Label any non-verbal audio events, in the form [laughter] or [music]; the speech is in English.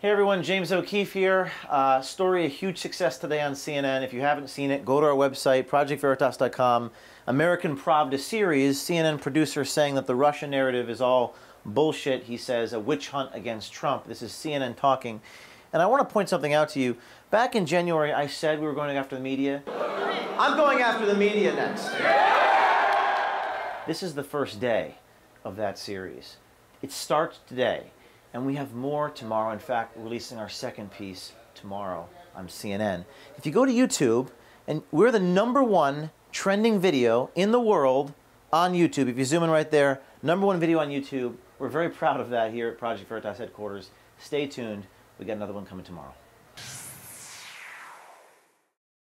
Hey everyone, James O'Keefe here. Uh, story a huge success today on CNN. If you haven't seen it, go to our website, projectveritas.com. American Pravda series, CNN producer saying that the Russia narrative is all bullshit. He says a witch hunt against Trump. This is CNN talking. And I want to point something out to you. Back in January, I said we were going after the media. I'm going after the media next. This is the first day of that series. It starts today, and we have more tomorrow. In fact, releasing our second piece tomorrow on CNN. If you go to YouTube, and we're the number one trending video in the world on YouTube. If you zoom in right there, number one video on YouTube. We're very [laughs] proud of that here at Project Veritas headquarters. Stay tuned. We got another one coming tomorrow.